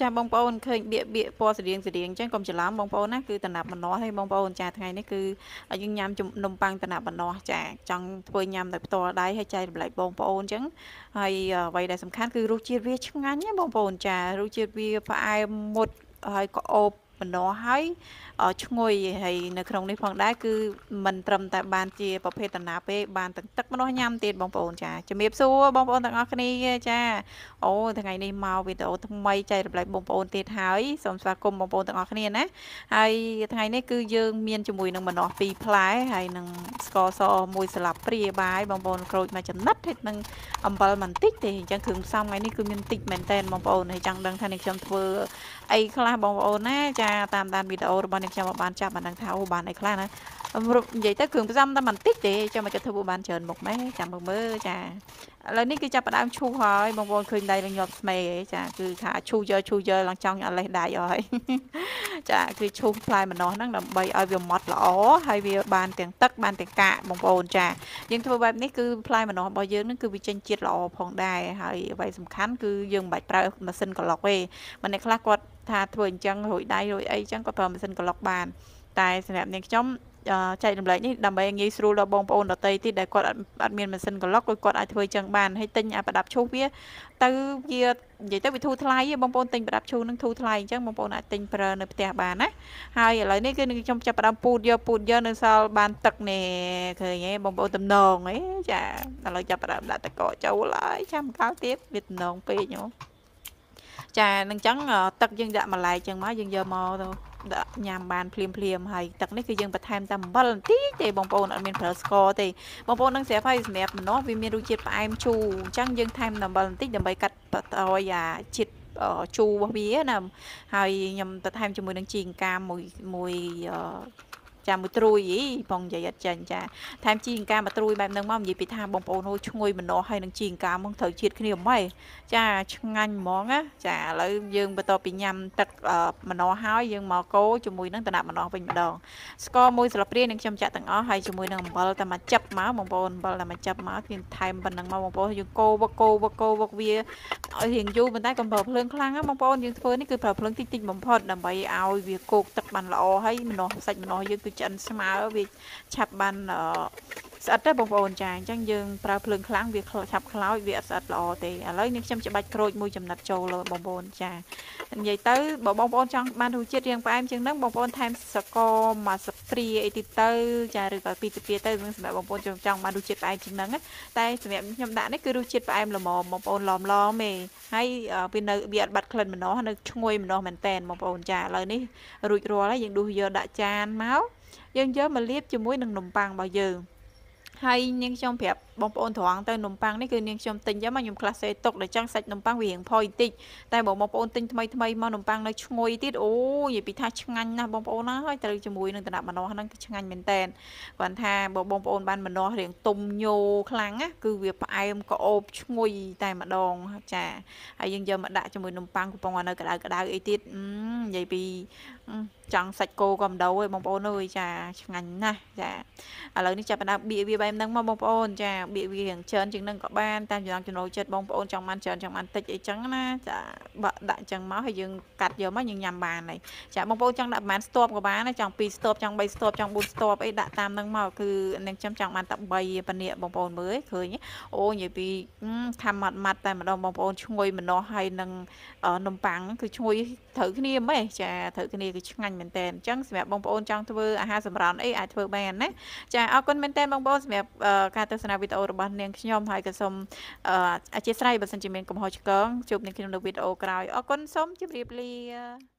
ចាបងប្អូនឃើញបៀកបៀកពណ៌ស្រៀងស្រៀងអញ្ចឹងកុំច្រឡំបងប្អូនណាគឺតំណាប់ម្នាស់ហើយបងប្អូនចាថ្ងៃនេះគឺយើងញ៉ាំនំប៉័ងតំណាប់ម្នាស់ចាចង់ធ្វើញ៉ាំដោយផ្ទាល់ដៃហើយចែករំលែកបងប្អូនអញ្ចឹងហើយអ្វីដែលសំខាន់គឺរសជាតិវាឆ្ងាញ់ណាបងប្អូនចារសជាតិវាផ្អែមមុតហើយក៏អូប ម្នាស់ហើយឈ្ងុយហើយនៅក្នុងនេះផងដែរគឺមិនត្រឹមតែបានជាប្រភេទតាណាពេបានទាំងទឹកម្នាស់ញ៉ាំទៀតបងប្អូនចាជំរាបសួរបងប្អូនទាំងអស់គ្នាចាអូថ្ងៃនេះមកវីដេអូថ្មីចែករំលែកបងប្អូនទៀតហើយសូមស្វាគមន៍បងប្អូនទាំងអស់គ្នាណាហើយថ្ងៃនេះគឺយើងមានជាមួយនឹងម្នាស់ពីរផ្លែហើយនឹងស្ករសមួយស្លាបព្រាបាយបងប្អូនក្រូចមួយចំណិតហើយនឹងអំបិលបន្តិចទេអញ្ចឹងគ្រឿងផ្សំថ្ងៃនេះគឺមានតិចមែនតើបងប្អូនហើយចង់ដឹងថានេះខ្ញុំធ្វើអីខ្លះបងប្អូនណាចាតាមដានវីដេអូរបស់នេះខ្ញុំបានចាប់បានដឹងថាអូបានអីខ្លះណា និយាយទៅគ្រឿងផ្សំតែបន្តិចទេចាំមកគិតធ្វើបានច្រើនមុខម៉េចាំមើលមើលចាឥឡូវនេះគឺចាប់ផ្ដើមឈូសហើយបងប្អូនឃើញដៃនឹងញាត់ស្មេចាគឺថាឈូសយើឈូសយើឡើងចង់អលេះដៃអស់ហើយចាគឺឈូសផ្លែម្នាស់ហ្នឹងដើម្បីឲ្យវាម៉ត់ល្អហើយវាបានទាំងទឹកបានទាំងកាកបងប្អូនចាយើងធ្វើបែបនេះគឺផ្លែម្នាស់របស់យើងហ្នឹងគឺវាចេញជាតិល្អផងដែរហើយអ្វីសំខាន់គឺយើងមិនបាច់ប្រើម៉ាស៊ីនក្លុកទេមិនអ្នកខ្លះគាត់ថាធ្វើអញ្ចឹងរួយដៃរួយអីអញ្ចឹងក៏ប្រើម៉ាស៊ីនក្លុកបានតែសម្រាប់នាងខ្ញុំ ចែករំលែកនេះដើម្បីងាយស្រួលដល់បងប្អូនដទៃទៀតដែលគាត់អត់មានម៉ាស៊ីនក្លុកគាត់អាចធ្វើចឹងបានហើយទិញអាប្រដាប់ឈូសវាទៅវានិយាយទៅវាធូរថ្លៃបងប្អូនទិញប្រដាប់ឈូសនឹងធូរថ្លៃអញ្ចឹងបងប្អូនអាចទិញប្រើនៅផ្ទះបានណាហើយឥឡូវនេះគឺនឹងខ្ញុំចាប់ផ្ដើមពូតយកពូតយកនៅសល់បានទឹកនេះឃើញទេបងប្អូនតំណងហ៎ចាឥឡូវចាប់ផ្ដើមដាក់តកចូលហើយចាំកាលទៀតវាតំណងពេកហ៎ចានឹងចឹងទឹកយើងដាក់ម្លែកចឹងមកយើងយកមកទៅ ដាក់ញ៉ាំបានភ្លាមភ្លាមហើយទឹកនេះគឺយើងបន្ថែមតែអំបិលបន្តិចទេបងប្អូនអត់មានប្រើស្ករទេបងប្អូននឹងស្រាប់ហើយសម្រាប់ម្នាស់វាមានរសជាតិផ្អែមជូរអញ្ចឹងយើងថែមអំបិលបន្តិចដើម្បីកាត់បន្ថយអាជាតិជូររបស់វាណាហើយខ្ញុំទៅថែមជាមួយនឹងជីងកាមមួយមួយ ចាមួយត្រួយអីបងនិយាយអត់ចាញ់ចាថែមជីអង្ការមួយត្រួយបែបហ្នឹងមកនិយាយពីថាបងប្អូនហូឈ្ងុយម្នាស់ហើយនឹងជីអង្ការមកត្រូវជាតិគ្នាហ្មងចាឆ្ងាញ់ហ្មងណាចាឥឡូវយើងបន្តពីញ៉ាំទឹកម្នាស់ហើយយើងមកកូរជាមួយនឹងតំណាប់ម្នាស់វិញម្ដងស្ករមួយស្លាបព្រានឹងខ្ញុំចាក់ទាំងអស់ហើយជាមួយនឹងអំបិលតែមួយចិបមកបងប្អូនអំបិលតែមួយចិបមកខ្ញុំថែមប៉ុណ្ណឹងមកបងប្អូនយើងកូរវឹកកូរវឹកកូរវឹកវាឲ្យរៀងយូរប៉ុន្តែកុំប្រើភ្លើងខ្លាំងណាបងប្អូនយើងធ្វើនេះគឺប្រើភ្លើងតិចតិចបំផុតដើម្បីឲ្យវាគោកទឹកបានល្អហើយម្នាស់សាច់ម្នាស់យើងគឺឆ្អិនស្មើវាឆាប់បានស្អិតទេបងប្អូនចាអញ្ចឹងយើងប្រើភ្លើងខ្លាំងវាឆាប់ខ្លោចវាអត់ស្អិតល្អទេឥឡូវនេះខ្ញុំច្បាច់ក្រូចមួយចំណិតចូលបងប្អូនចានិយាយទៅបើបងប្អូនចង់បានរសជាតិរៀងផ្អែមជាងហ្នឹងបងប្អូនថែមសករមួយស្ព្រាអីទៀតទៅចាឬក៏ពីទៅពីទៅសម្រាប់បងប្អូនចង់ចង់បានរសជាតិផ្អែមជាងហ្នឹងតែសម្រាប់ខ្ញុំដាក់នេះគឺរសជាតិផ្អែមល្មមបងប្អូនឡំឡំទេហើយវានៅវាអត់បាត់ក្លិនម្នាស់នៅឈ្ងុយម្នាស់មែនតែនបងប្អូនចាឥឡូវនេះរួចរាល់ហើយយើងដួសយកដាក់ចានមក យើងយកមកលាបជាមួយនឹងនំប៉័ងរបស់យើងហើយនាងខ្ញុំប្រាប់បងប្អូនត្រង់ទៅនំប៉័ងនេះគឺនាងខ្ញុំទិញយកមកខ្ញុំខ្លះសេទុកដែលចង់សាច់នំប៉័ងវារៀងផុយបន្តិចតែបងប្អូនទិញថ្មីថ្មីមកនំប៉័ងនៅឈ្ងុយទៀតអូនិយាយពីថាឆ្ងាញ់ណាស់បងប្អូនណាហើយត្រូវជាមួយនឹងតំណាប់ម្នាស់ហ្នឹងគឺឆ្ងាញ់មែនតែនគាត់ថាបើបងប្អូនបានម្នាស់រៀងទុំញោខ្លាំងណាគឺវាផ្អែមក្អូបឈ្ងុយតែម្ដងចាហើយយើងយកមកដាក់ជាមួយនំប៉័ងកំពុងនៅក្តៅក្តៅអីទៀត និយាយពីចង់សាច់គោក៏មិនដូវឯងបងប្អូនអើយចាឆ្ងាញ់ណាស់ចាឥឡូវនេះចាប់ផ្ដើមបៀកវាបែបហ្នឹងមកបងប្អូនចាបៀកវារៀងច្រើនជាងហ្នឹងក៏បានតាមចំណងចំណូលចិត្តបងប្អូនចង់បានច្រើនចង់បានតិចអីចឹងណាចាបាក់ដាក់ចឹងមកហើយយើងកាត់យកមកយើងញ៉ាំបានហើយចាបងប្អូនចង់ដាក់ប្រហែលស្ទប់ក៏បានដែរចង់2ស្ទប់ចង់3ស្ទប់ចង់4ស្ទប់អីដាក់តាមហ្នឹងមកគឺនឹងខ្ញុំចង់បានតែ3ប៉ានៀបងប្អូនមើលឃើញអូនិយាយពីខាំម៉ាត់ម៉ាត់តែម្ដងបងប្អូនឈ្ងុយម្នាស់ហើយនឹងនំប៉័ងគឺឈ្ងុយត្រូវគ្នាហ្មងចាត្រូវគ្នាគឺឆ្ងាញ់មែនតើអញ្ចឹងសម្រាប់បងប្អូនចង់ធ្វើអាហារសម្រន់អីអាចធ្វើបានណាចាអរគុណមែនតើបងប្អូនសម្រាប់ការទស្សនាវីដេអូរបស់នាងខ្ញុំហើយក៏សូមអធិស្ឋានបើសិនជាមានកំហុសឆ្គងជួបនាងខ្ញុំនៅវីដេអូក្រោយអរគុណសូមជម្រាបលា